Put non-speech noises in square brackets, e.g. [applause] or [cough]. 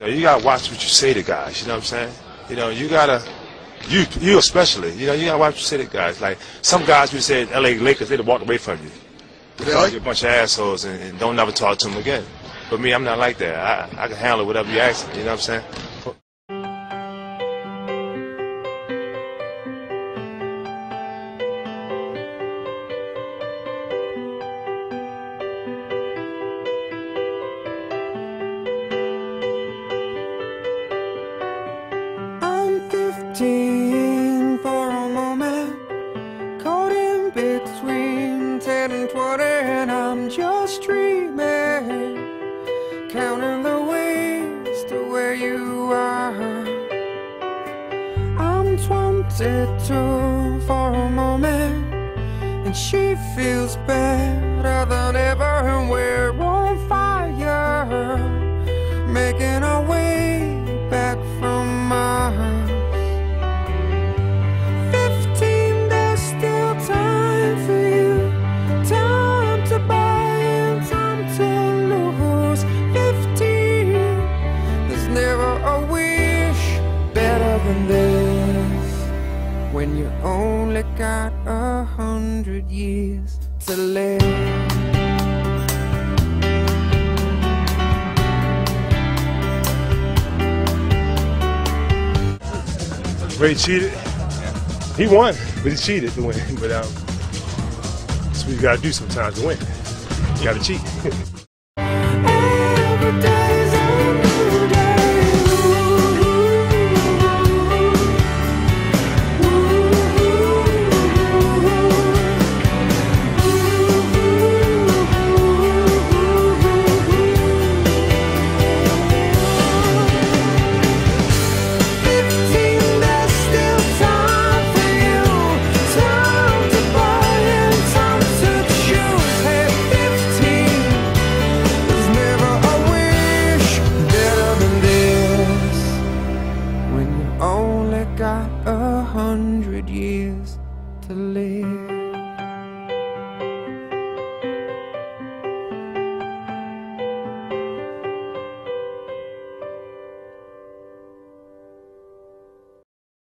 You, gotta watch what you say to guys. You know what I'm saying? You know, you gotta. You, you especially, you know, you gotta watch what you say to guys. Like some guys, we said L.A. Lakers, they'd have walked away from you. They call you a bunch of assholes and, and don't never talk to them again. But me, I'm not like that. I, I can handle whatever you ask me. You know what I'm saying? And 20, and I'm just dreaming, counting the ways to where you are. I'm 22 for a moment, and she feels better than ever, and we're on When you only got a hundred years to live. Ray cheated. He won, but he cheated to win. But um, that's what you gotta do sometimes to win. You gotta cheat. [laughs] hundred years to live.